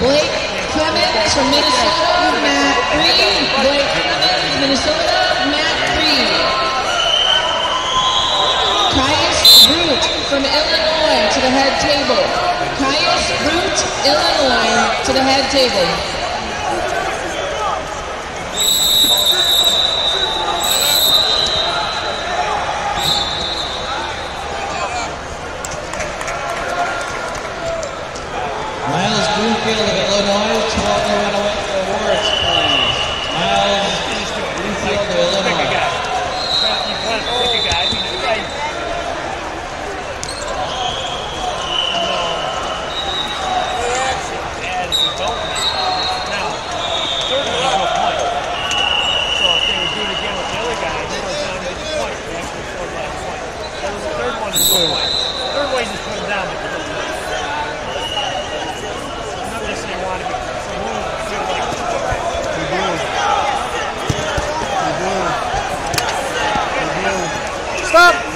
Blake Clement from Minnesota, mat Green. Blake Clemens, Minnesota, mat Green. Caius Root from Illinois to the head table. Caius Root, Illinois to the head table. One is no point. Third one you just put him down, but you don't win. I'm not just saying you want to be. So who feel like you do? You do. Stop!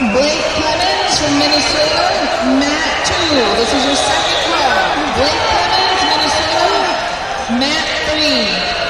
Blake Clemens from Minnesota, mat two. This is your second call. Blake Clemens, Minnesota, mat three.